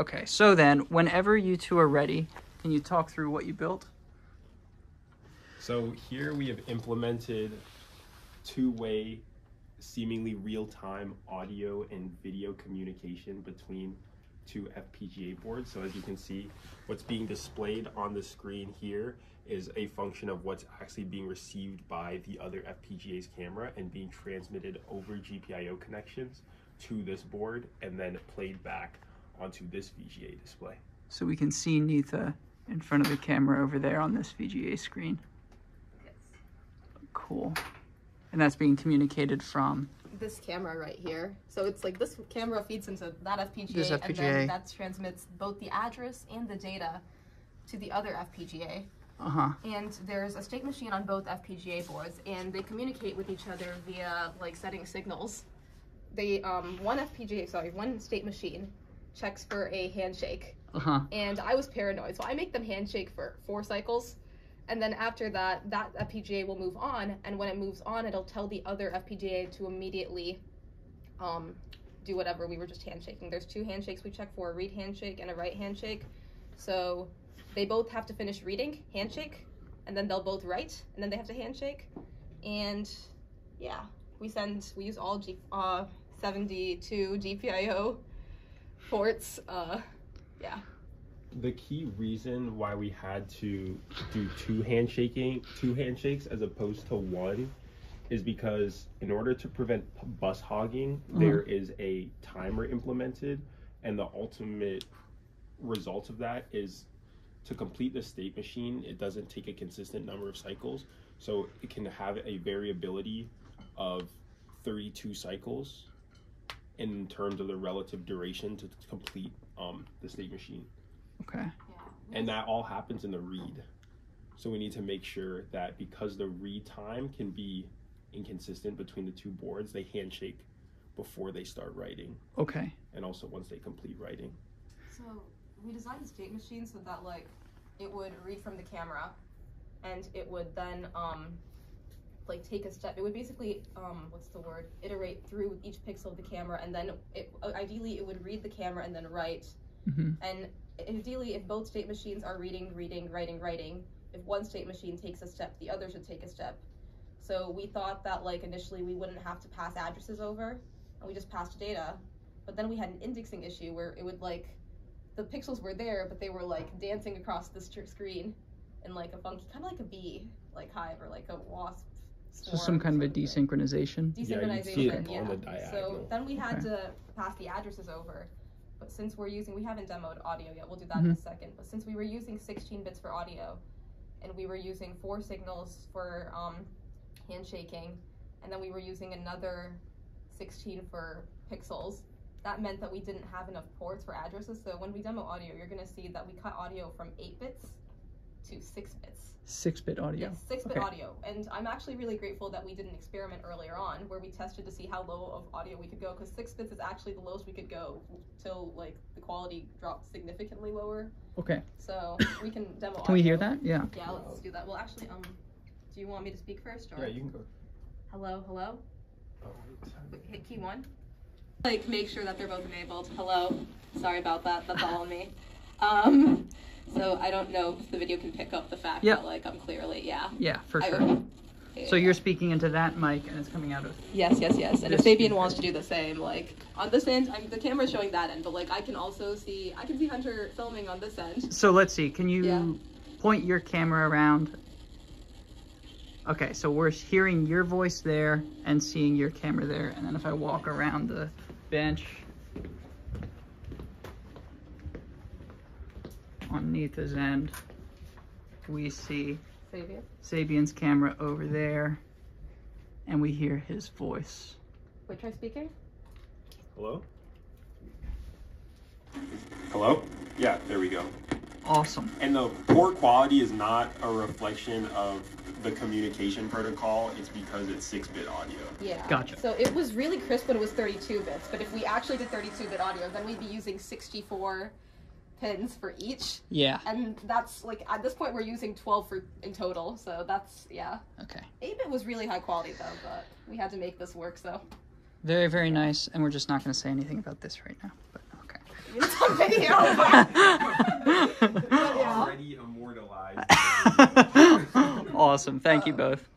Okay, so then, whenever you two are ready, can you talk through what you built? So here we have implemented two-way, seemingly real-time audio and video communication between two FPGA boards. So as you can see, what's being displayed on the screen here is a function of what's actually being received by the other FPGA's camera and being transmitted over GPIO connections to this board and then played back onto this VGA display. So we can see Nita in front of the camera over there on this VGA screen. Yes. Cool. And that's being communicated from this camera right here. So it's like this camera feeds into that FPGA, This and then that transmits both the address and the data to the other FPGA. uh huh. And there's a state machine on both FPGA boards, and they communicate with each other via like setting signals. They um, one FPGA, sorry, one state machine checks for a handshake, Uh huh. and I was paranoid, so I make them handshake for four cycles. And then after that, that FPGA will move on, and when it moves on, it'll tell the other FPGA to immediately um, do whatever we were just handshaking. There's two handshakes we check for a read handshake and a write handshake. So they both have to finish reading, handshake, and then they'll both write, and then they have to handshake. And yeah, we send, we use all G, uh, 72 GPIO ports. Uh, yeah. the key reason why we had to do two handshaking two handshakes as opposed to one is because in order to prevent bus hogging there is a timer implemented and the ultimate result of that is to complete the state machine it doesn't take a consistent number of cycles so it can have a variability of 32 cycles in terms of the relative duration to complete um, the state machine Okay. and that all happens in the read. So we need to make sure that because the read time can be inconsistent between the two boards, they handshake before they start writing, Okay. and also once they complete writing. So we designed the state machine so that like it would read from the camera, and it would then um like take a step. It would basically um what's the word? Iterate through each pixel of the camera, and then it ideally it would read the camera and then write. hmm And ideally, if both state machines are reading, reading, writing, writing, if one state machine takes a step, the other should take a step. So we thought that like initially we wouldn't have to pass addresses over, and we just passed data. But then we had an indexing issue where it would like, the pixels were there, but they were like dancing across the str- screen, in like a funky, kind of like a bee, like hive or like a wasp. So some kind of a desync desynchronization. Yeah, you'd see it desynchronization, the yeah. So then we had Okay. to pass the addresses over. But since we're using, we haven't demoed audio yet, we'll do that in a second. But since we were using 16 bits for audio, and we were using four signals for um, handshaking, and then we were using another 16 for pixels, that meant that we didn't have enough ports for addresses. So when we demo audio, you're gonna see that we cut audio from 8 bits to 6 bits. Six bit audio. Yes, six bit Okay. audio. And I'm actually really grateful that we did an experiment earlier on where we tested to see how low of audio we could go because six bits is actually the lowest we could go till like the quality dropped significantly lower. Okay. So we can demo Can we hear that? Yeah. Yeah, let's do that. Well, actually, um, do you want me to speak first or? Yeah, you can go. Hello, hello. Oh, Wait, Hit key one. Like make sure that they're both enabled. Hello. Sorry about that. That's all on me. Um, so I don't know if the video can pick up the fact Yeah. that like I'm clearly yeah. Yeah, for I- sure. So you're speaking into that mic and it's coming out of. Yes, yes, yes. And if Sabian speaker. wants to do the same, like on this end, I'm, the camera's showing that end, but like I can also see, I can see Hunter filming on this end. So let's see. Can you Yeah. point your camera around? Okay, so we're hearing your voice there and seeing your camera there. And then if I walk around the bench on Nita's end, we see Fabian. Sabian's camera over there and we hear his voice. Wait, try speaking. Hello? Hello? Yeah, there we go. Awesome. And the poor quality is not a reflection of the communication protocol, it's because it's 6 bit audio. Yeah. Gotcha. So it was really crisp when it was 32 bits, but if we actually did 32 bit audio, then we'd be using 64 pins for each. Yeah. And that's like, at this point, we're using 12 for in total. So that's, yeah. Okay. 8 bit was really high quality though, but we had to make this work, so. Very, very nice. And we're just not going to say anything about this right now. But okay. It's on video. Already immortalized. awesome. Thank you both.